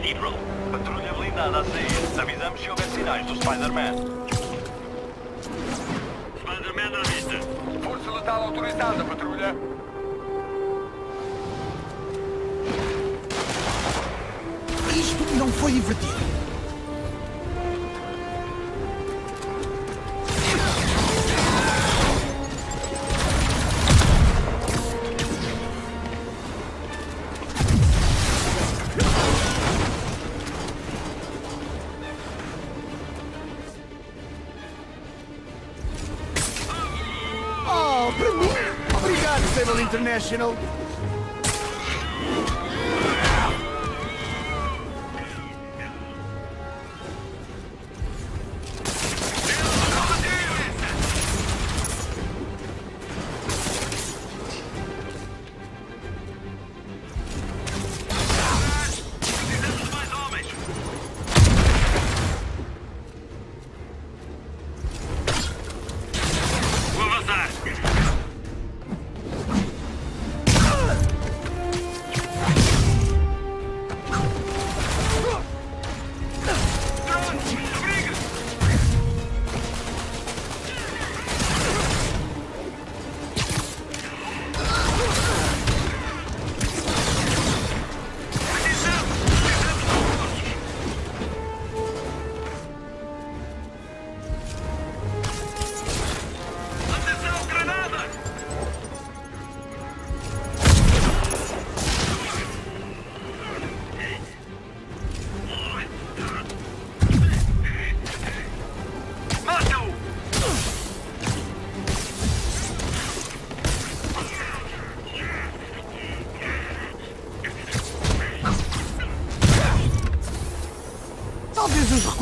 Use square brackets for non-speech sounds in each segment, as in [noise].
Cathedral. Patrulha blindada a sair. Avisamos se houver sinais do Spider-Man. Spider-Man à vista. Força letal autorizada, patrulha. Isto não foi divertido. Obrigado, Sable International.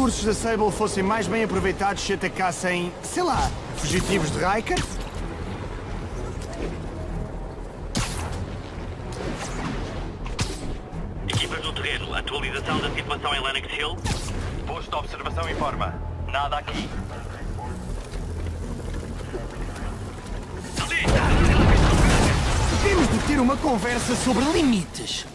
Recursos da Sable fossem mais bem aproveitados se atacassem, sei lá, fugitivos de Riker? Equipas no terreno, atualização da situação em Lennox Hill. Posto de observação informa. Nada aqui. Temos de ter uma conversa sobre limites.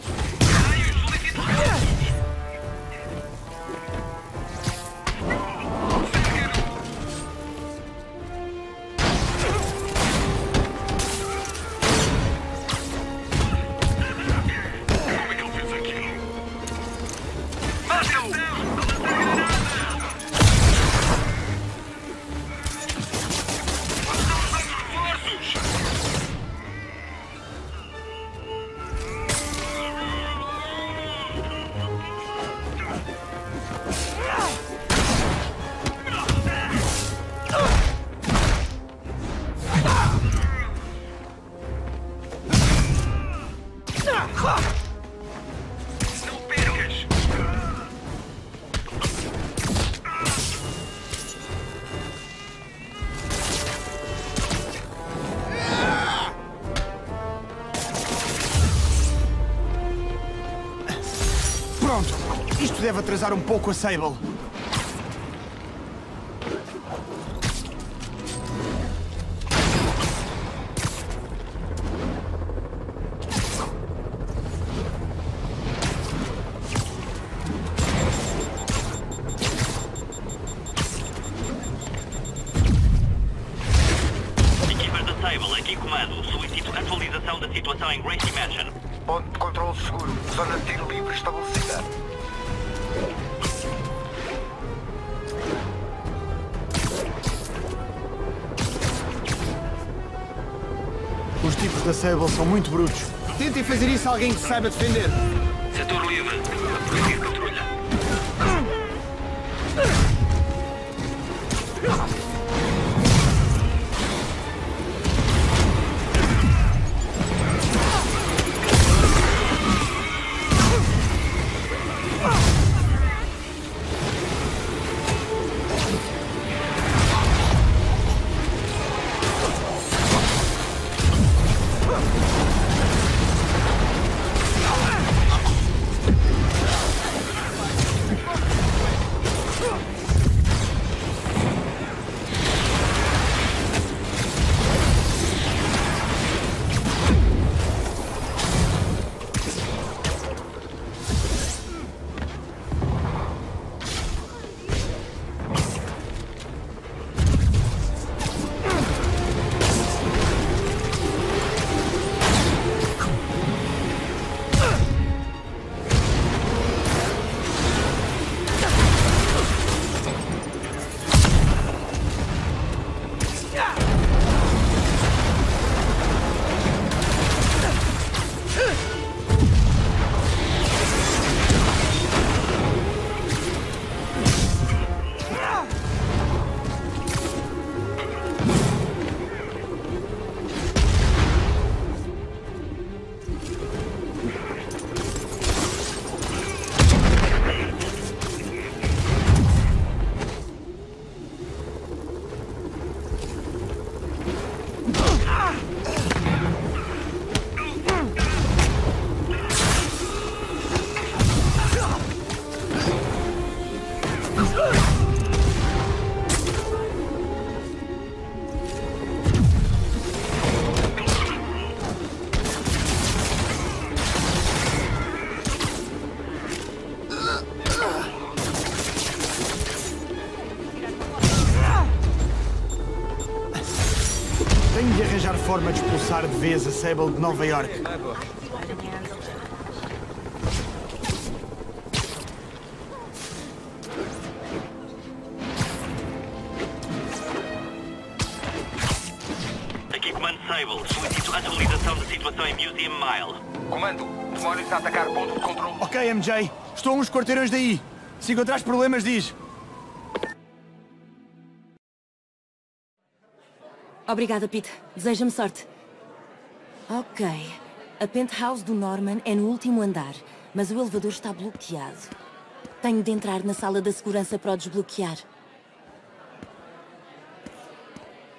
Deve atrasar um pouco a Sable. Equipas da Sable, aqui comando. Solicito atualização da situação em Gracie Mansion. Ponto de controle seguro. Zona de tiro livre estabelecida. Tipos da Sable são muito brutos. Tentem fazer isso a alguém que saiba defender. De expulsar de vez a Sable de Nova York. Aqui Comando Sable. Solicito atualização da situação em Museum Mile. Comando, demónios a atacar ponto de controle. Ok, MJ. Estou a uns quarteirões daí. Se encontrares problemas, diz. Obrigada, Pete. Deseja-me sorte. Ok. A penthouse do Norman é no último andar, mas o elevador está bloqueado. Tenho de entrar na sala da segurança para o desbloquear.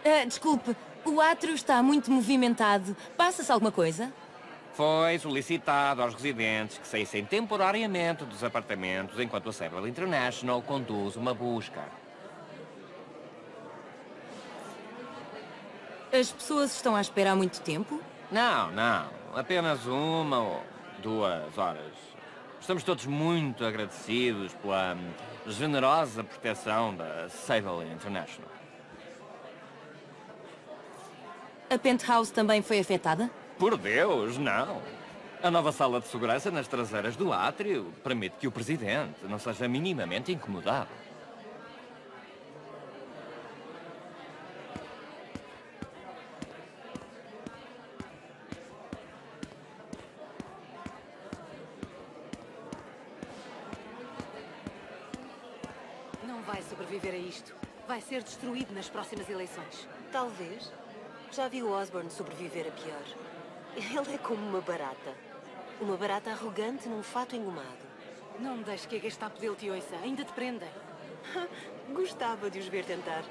Ah, desculpe, o átrio está muito movimentado. Passa-se alguma coisa? Foi solicitado aos residentes que saíssem temporariamente dos apartamentos enquanto a Cebral International conduz uma busca. As pessoas estão à espera há muito tempo? Não, não. Apenas uma ou duas horas. Estamos todos muito agradecidos pela generosa proteção da Sable International. A penthouse também foi afetada? Por Deus, não. A nova sala de segurança nas traseiras do átrio permite que o presidente não seja minimamente incomodado. Não vai sobreviver a isto. Vai ser destruído nas próximas eleições. Talvez. Já vi o Osborne sobreviver a pior. Ele é como uma barata. Uma barata arrogante num fato engomado. Não deixes que a Gestapo dele te ouça. Ainda te prendem. [laughs] Gostava de os ver tentar.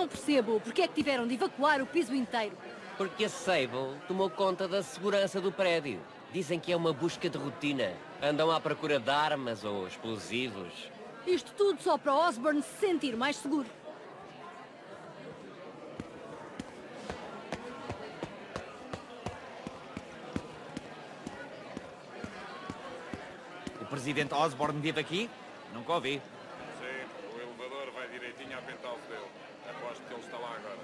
Não percebo porque é que tiveram de evacuar o piso inteiro. Porque a Sable tomou conta da segurança do prédio. Dizem que é uma busca de rotina. Andam à procura de armas ou explosivos. Isto tudo só para Osborne se sentir mais seguro. O presidente Osborne vive aqui? Nunca ouvi. Sim, o elevador vai direitinho à penthouse dele. Aposto que ele está lá agora.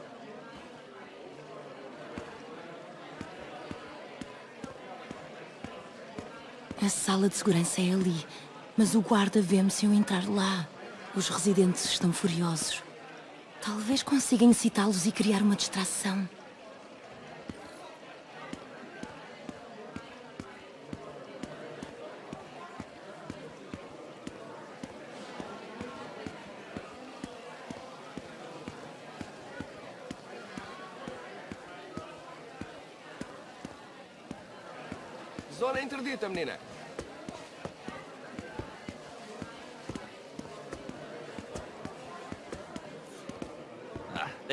A sala de segurança é ali, mas o guarda vê-me se eu entrar lá. Os residentes estão furiosos. Talvez consiga incitá-los e criar uma distração. Zona interdita, menina.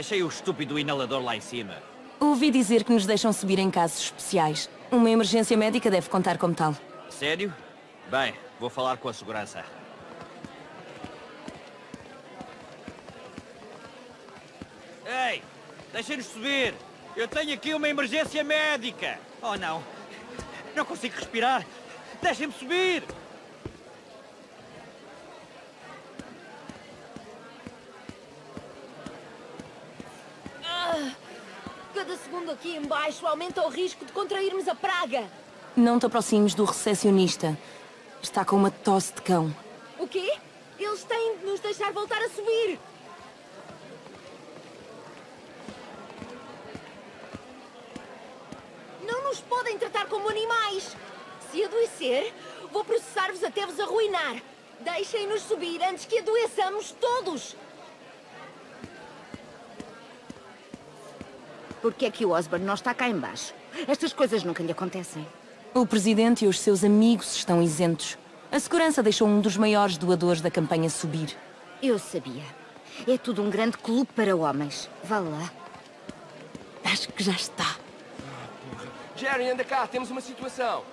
Deixei o estúpido inalador lá em cima. Ouvi dizer que nos deixam subir em casos especiais. Uma emergência médica deve contar como tal. Sério? Bem, vou falar com a segurança. Ei! Deixem-nos subir! Eu tenho aqui uma emergência médica! Oh, não! Não consigo respirar! Deixem-me subir! Embaixo aumenta o risco de contrairmos a praga. Não te aproximes do recepcionista. Está com uma tosse de cão. O quê? Eles têm de nos deixar voltar a subir. Não nos podem tratar como animais. Se adoecer, vou processar-vos até vos arruinar. Deixem-nos subir antes que adoeçamos todos. Por que é que o Osborne não está cá embaixo? Estas coisas nunca lhe acontecem. O presidente e os seus amigos estão isentos. A segurança deixou um dos maiores doadores da campanha subir. Eu sabia. É tudo um grande clube para homens. Vá lá. Acho que já está. Jerry, anda cá, temos uma situação.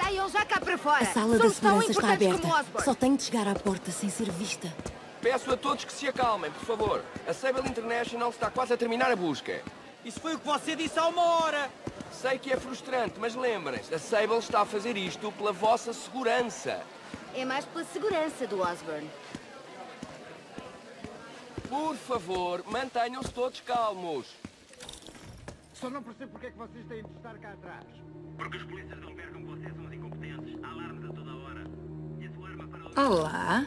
Saiam já cá para fora. A sala da Somos tão segurança está aberta. Só tenho de chegar à porta sem ser vista. Peço a todos que se acalmem, por favor. A Sable International está quase a terminar a busca. Isso foi o que você disse há uma hora. Sei que é frustrante, mas lembrem-se, a Sable está a fazer isto pela vossa segurança. É mais pela segurança do Osborn. Por favor, mantenham-se todos calmos. Só não percebo porque é que vocês têm de estar cá atrás. Porque os polícias não percam que vocês são os incompetentes. Há alarmes a toda hora. E a sua arma para o... Olá.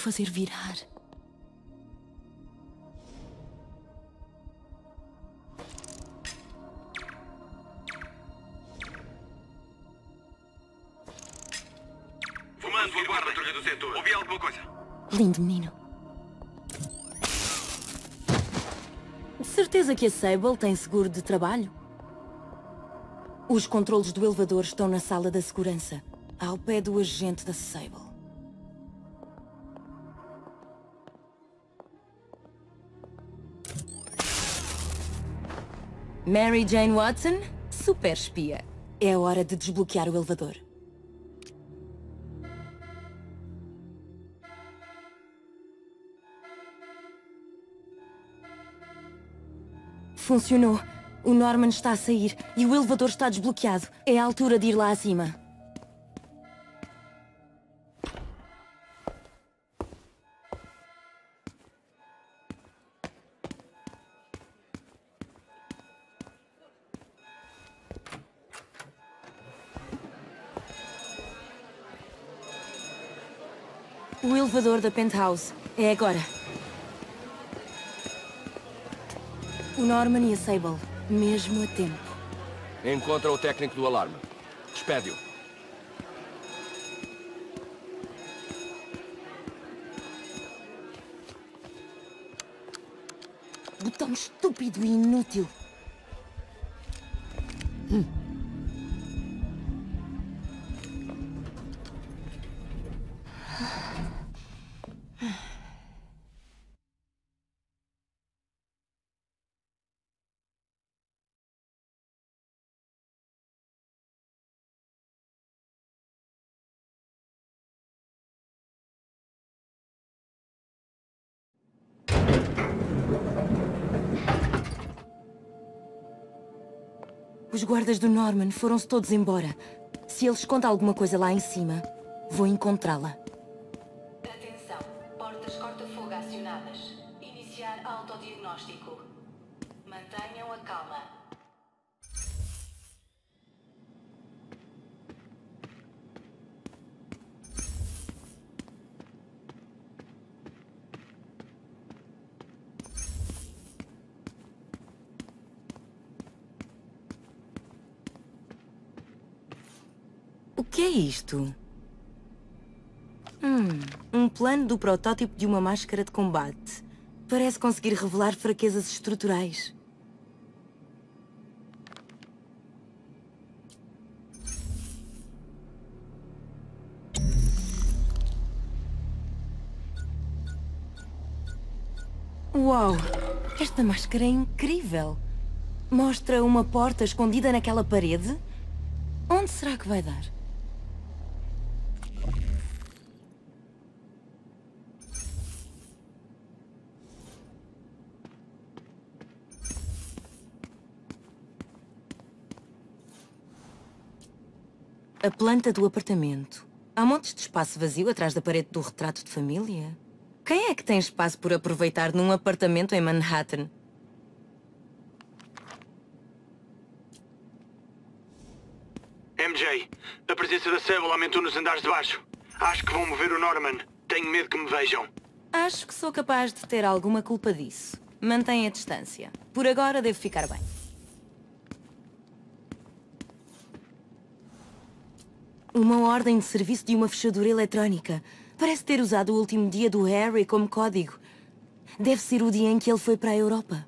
fazer virar. Fumando, aguarda, torre do setor. Ouvi alguma coisa? Lindo menino. De certeza que a Sable tem seguro de trabalho? Os controlos do elevador estão na sala da segurança, ao pé do agente da Sable. Mary Jane Watson, super espia. É hora de desbloquear o elevador. Funcionou. O Norman está a sair e o elevador está desbloqueado. É a altura de ir lá acima. O elevador da penthouse. É agora. O Norman e a Sable, mesmo a tempo. Encontra o técnico do alarme. Despede-o. Botão estúpido e inútil. Os guardas do Norman foram-se todos embora. Se ele esconde alguma coisa lá em cima, vou encontrá-la. Que é isto? Hum, um plano do protótipo de uma máscara de combate. Parece conseguir revelar fraquezas estruturais. Uau! Esta máscara é incrível! Mostra uma porta escondida naquela parede? Onde será que vai dar? A planta do apartamento. Há montes de espaço vazio atrás da parede do retrato de família. Quem é que tem espaço por aproveitar num apartamento em Manhattan? MJ, a presença da Sable aumentou nos andares de baixo. Acho que vão mover o Norman. Tenho medo que me vejam. Acho que sou capaz de ter alguma culpa disso. Mantenha a distância. Por agora devo ficar bem. Uma ordem de serviço de uma fechadura eletrónica. Parece ter usado o último dia do Harry como código. Deve ser o dia em que ele foi para a Europa.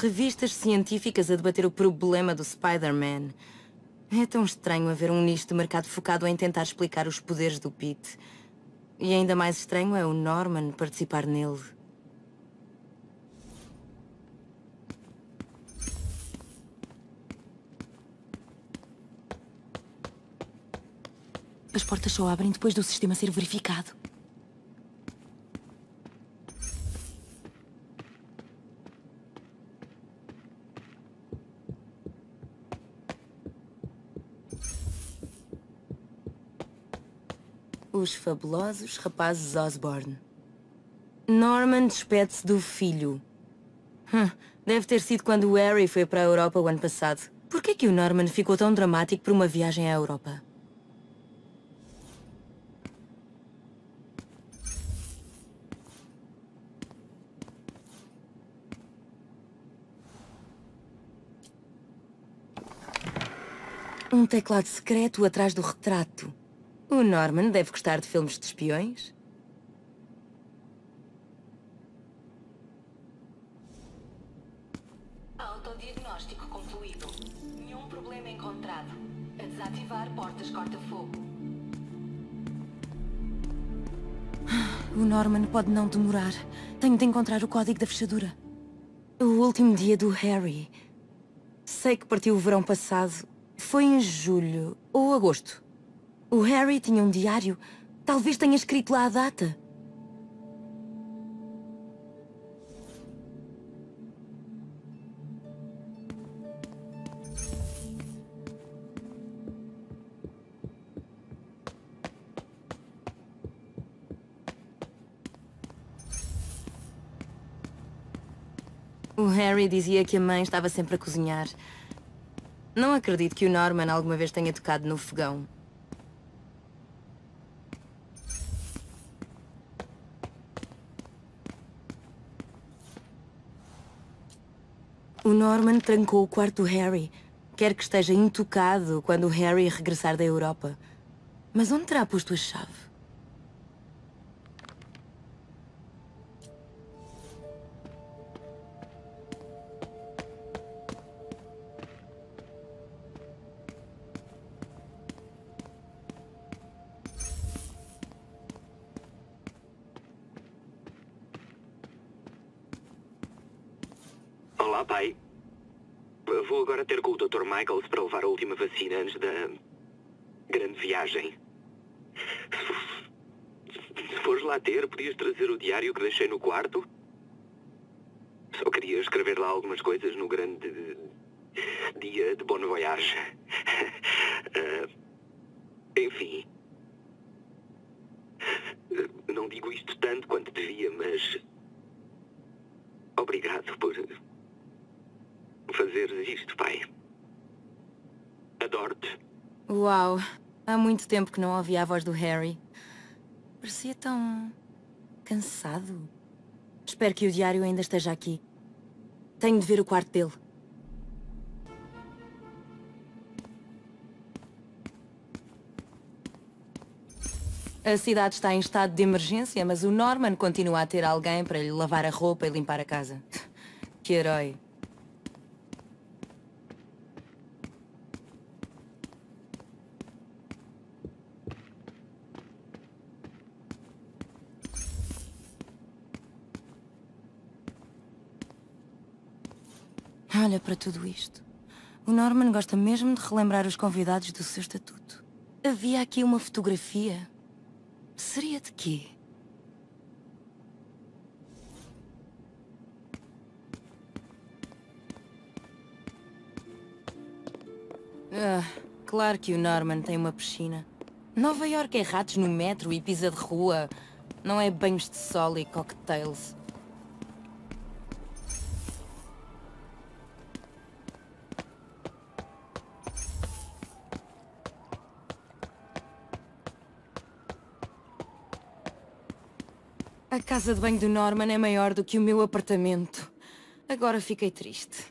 Revistas científicas a debater o problema do Spider-Man. É tão estranho haver um nicho de mercado focado em tentar explicar os poderes do Pete. E ainda mais estranho é o Norman participar nele. As portas só abrem depois do sistema ser verificado. Os fabulosos rapazes Osborne. Norman despede-se do filho. Hum, deve ter sido quando o Harry foi para a Europa o ano passado. Por que que o Norman ficou tão dramático por uma viagem à Europa? Um teclado secreto atrás do retrato. O Norman deve gostar de filmes de espiões. Autodiagnóstico concluído. Nenhum problema encontrado. A desativar portas corta-fogo. O Norman pode não demorar. Tenho de encontrar o código da fechadura. O último dia do Harry. Sei que partiu o verão passado. Foi em julho ou agosto. O Harry tinha um diário. Talvez tenha escrito lá a data. O Harry dizia que a mãe estava sempre a cozinhar. Não acredito que o Norman alguma vez tenha tocado no fogão. O Norman trancou o quarto do Harry. Quer que esteja intocado quando o Harry regressar da Europa. Mas onde terá posto a chave? Michaels para levar a última vacina antes da grande viagem. Se fores lá ter, podias trazer o diário que deixei no quarto? Só queria escrever lá algumas coisas no grande dia de Bon Voyage. Ah, enfim. Não digo isto tanto quanto devia, mas. Obrigado por fazeres isto, pai. Adoro-te. Uau, há muito tempo que não ouvia a voz do Harry. Parecia tão... cansado. Espero que o diário ainda esteja aqui. Tenho de ver o quarto dele. A cidade está em estado de emergência, mas o Norman continua a ter alguém para lhe lavar a roupa e limpar a casa. Que herói. Para tudo isto. O Norman gosta mesmo de relembrar os convidados do seu estatuto. Havia aqui uma fotografia. Seria de quê? Ah, Claro que o Norman tem uma piscina. Nova York é ratos no metro e pisa de rua. Não é banhos de sol e cocktails. Casa de banho do Norman é maior do que o meu apartamento. Agora fiquei triste.